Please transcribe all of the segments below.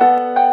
Música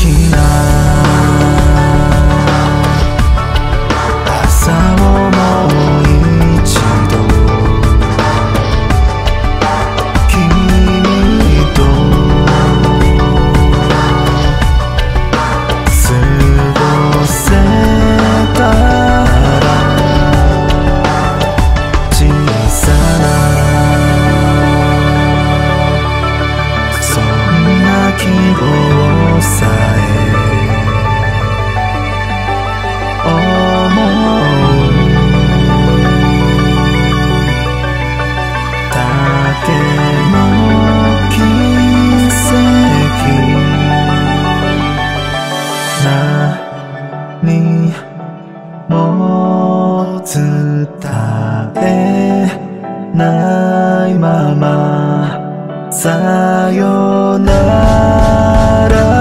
Kina 나요 나라